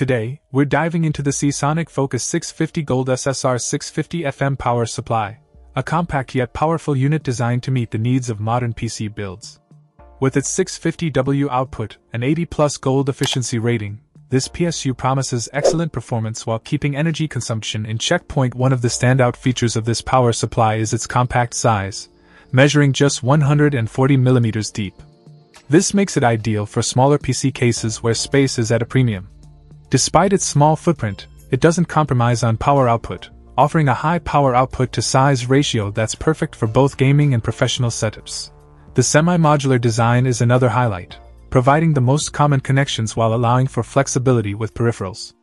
Today, we're diving into the Seasonic Focus 650 Gold SSR 650 FM power supply, a compact yet powerful unit designed to meet the needs of modern PC builds. With its 650W output and 80 plus gold efficiency rating, this PSU promises excellent performance while keeping energy consumption in check. One of the standout features of this power supply is its compact size, measuring just 140 millimeters deep. This makes it ideal for smaller PC cases where space is at a premium. Despite its small footprint, it doesn't compromise on power output, offering a high power output to size ratio that's perfect for both gaming and professional setups. The semi-modular design is another highlight, providing the most common connections while allowing for flexibility with peripherals.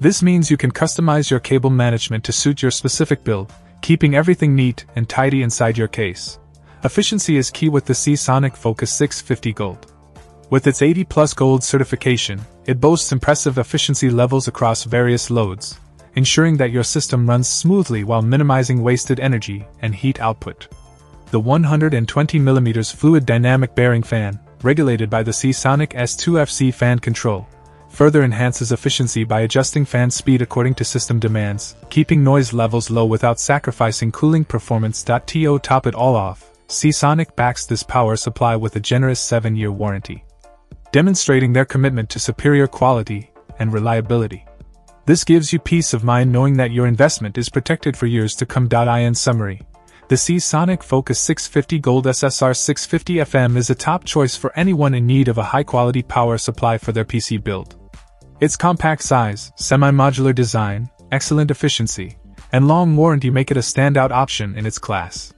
This means you can customize your cable management to suit your specific build, keeping everything neat and tidy inside your case. Efficiency is key with the Seasonic Focus 650 Gold. With its 80 plus gold certification, it boasts impressive efficiency levels across various loads, ensuring that your system runs smoothly while minimizing wasted energy and heat output. The 120mm fluid dynamic bearing fan, regulated by the Seasonic S2FC fan control, further enhances efficiency by adjusting fan speed according to system demands, keeping noise levels low without sacrificing cooling performance. To top it all off, Seasonic backs this power supply with a generous 7 year warranty demonstrating their commitment to superior quality and reliability. This gives you peace of mind knowing that your investment is protected for years to come. In summary, the Seasonic Focus 650 Gold SSR 650 FM is a top choice for anyone in need of a high quality power supply for their PC build. Its compact size, semi modular design, excellent efficiency, and long warranty make it a standout option in its class.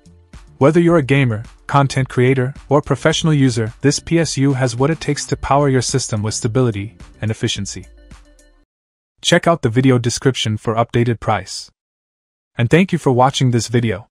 Whether you're a gamer, content creator, or professional user, this PSU has what it takes to power your system with stability and efficiency. Check out the video description for updated price. And thank you for watching this video.